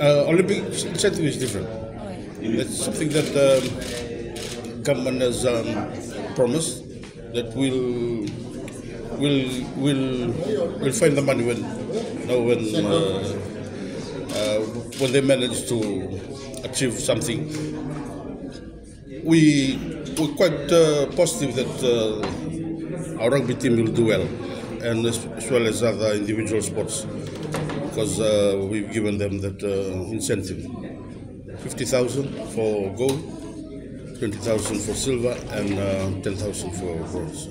Uh, Olympic incentive is different. It's something that um, government has um, promised that we'll will will will find the money when you know, when uh, uh, when they manage to achieve something. We we're quite uh, positive that uh, our rugby team will do well, and as, as well as other individual sports, because uh, we've given them that uh, incentive. 50,000 for gold, 20,000 for silver, and uh, 10,000 for bronze.